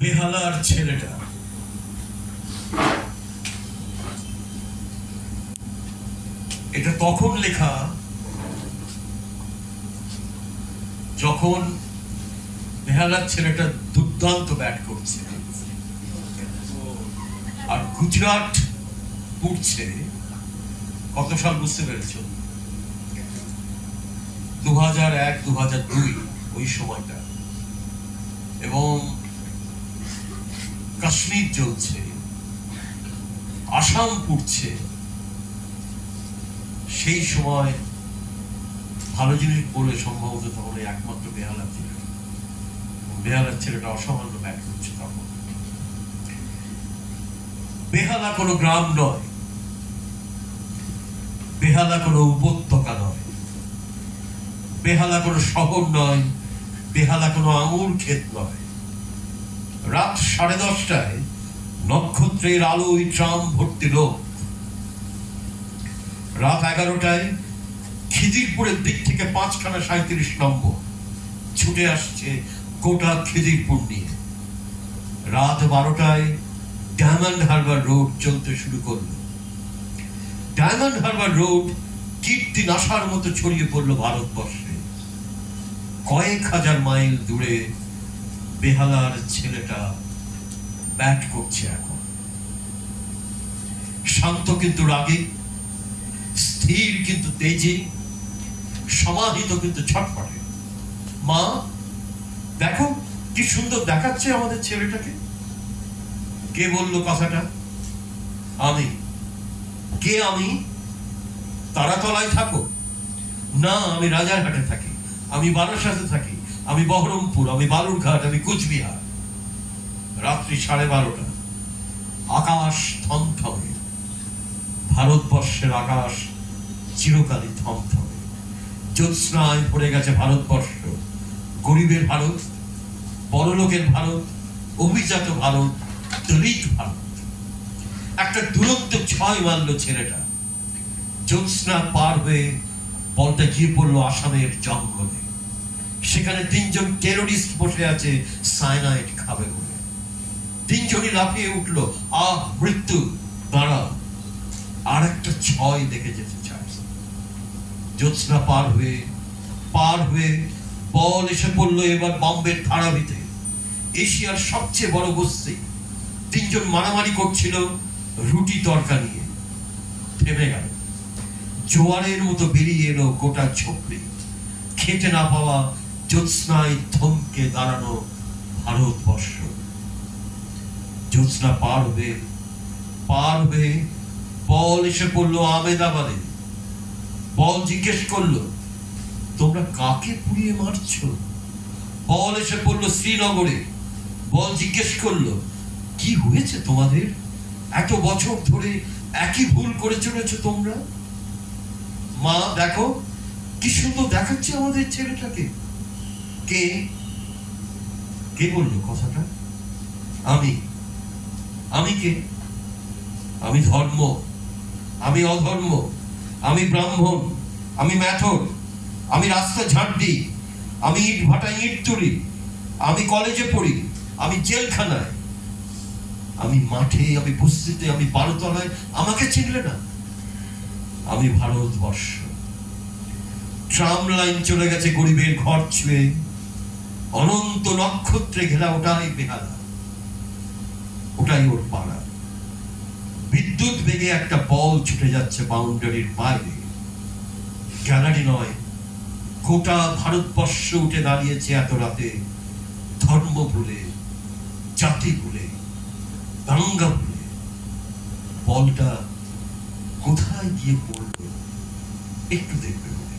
বেহালার ছেলেটা। এটা তখন লেখা, যখন বেহালার ছেলেটা দুর্দান্ত ব্যাট করছে আর গুজরাট উঠছে কত সাল বুঝতে পেরেছ? দু হাজার এক দু হাজার দুই, ওই সময়টা। এবং কাশ্মীর জ্বলছে, আসাম পুড়ছে। সেই সময় ভালো জিনিস বলে সম্ভবত তখন একমাত্র বেহালার ছেলে বেহালার ছেলেটা অসামান্য ব্যাট করছে তখন। বেহালা কোনো গ্রাম নয়, বেহালা কোনো উপত্যকা নয়, বেহালা কোনো শহর নয়, বেহালা কোনো আঙুর ক্ষেত নয়। রাত সাড়ে দশটায় নক্ষত্রের আলোয় ট্রাম ভর্তি লোক। রাত এগারোটায় খিদিরপুরের দিক থেকে পাঁচখানা সাঁত্রিশ নম্বর। ছুটে আসছে গোটা খিদিরপুর নিয়ে। রাত বারোটায় ডায়মন্ড হারবার রোড চলতে শুরু করল। ডায়মন্ড হারবার রোড কীর্তি নাশার মতো ছড়িয়ে পড়ল ভারতবর্ষে। কয়েক হাজার মাইল দূরে বেহালার ছেলেটা ব্যাট করছে এখন। শান্ত কিন্তু রাগে, স্থির কিন্তু তেজে, সমাহিত কিন্তু ছটফটে। মা, দেখো কি সুন্দর দেখাচ্ছে আমাদের ছেলেটাকে। কে বলল কথাটা? আমি। কে আমি? তারাতলায় থাকো। না, আমি রাজার রাজারহাটে থাকি। আমি বারাসাতে থাকি। আমি বহরমপুর, আমি বালুরঘাট, আমি কুচবিহার। রাত্রি সাড়ে বারোটা। আকাশ থমথমে। ভারতবর্ষের আকাশ চিরকালই থমথমে। জ্যোৎস্নায় ভরে গেছে ভারতবর্ষ। গরিবের ভারত, বড়লোকের ভারত, অভিজাত ভারত, দলিত ভারত। একটা দুরন্ত ছয় মারল ছেলেটা। জ্যোৎস্না পার হয়ে বলটা গিয়ে পড়ল আসামের জঙ্গলে। সেখানে তিনজন টেরোরিস্ট বসে আছে সাইনাইড খাবে বলে। তিনজনই লাফিয়ে উঠল আহ মৃত্যু দাঁড়াও আর একটা ছয় দেখে যেতে চায়। জ্যোৎস্না পার হয়ে পার হয়ে বল এসে পড়ল এবার বম্বের ধারাবিতে। এশিয়ার সবচেয়ে বড় বস্তি তিনজন মারামারি করছিল রুটি তরকা নিয়ে। থেমে গেল। জোয়ারের মতো বেরিয়ে এলো গোটা ঝোপড়ি। খেতে না পাওয়া জ্যোৎস্নায় থমকে দাঁড়ানো ভারতবর্ষ। জ্যোৎস্না পার হয়ে পার হয়ে বল এসে পড়ল আমেদাবাদে। বল জিজ্ঞেস করল, তোমরা কাকে পুড়িয়ে মারছো? বল এসে পড়ল শ্রীনগরে। বল জিজ্ঞেস করল, কি হয়েছে তোমাদের? এত বছর ধরে একই ভুল করে চলেছো তোমরা? মা, দেখো, কি সুন্দর দেখাচ্ছে আমাদের ছেলেটাকে। কে? কে কথাটা? আমি। আমি কে? আমি ধর্ম। আমি অধর্ম। আমি ব্রাহ্মণ। আমি ম্যাথর। আমি রাস্তা আমি ইট ভাটা ইট তুলি। আমি কলেজে পড়ি। আমি জেলখানায়। আমি মাঠে, আমি বস্তিতে, আমি বারোতলায়। আমাকে চিনলে না। আমি ভারতবর্ষ। ট্রাম লাইন চলে গেছে গরিবের ঘর ছুঁয়ে। অনন্ত নক্ষত্রে ঘেরা ওটাই বেহালা। ওটাই ওর পাড়া। বিদ্যুৎ বেগে একটা বল ছুটে যাচ্ছে বাউন্ডারির বাইরে। গ্যালারি নয়, গোটা ভারতবর্ষ উঠে দাঁড়িয়েছে এত রাতে। ধর্ম ভুলে, জাতি ভুলে, দাঙ্গা ভুলে। বলটা কোথায় গিয়ে পড়ল? একটু দেখবে